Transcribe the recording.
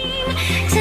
to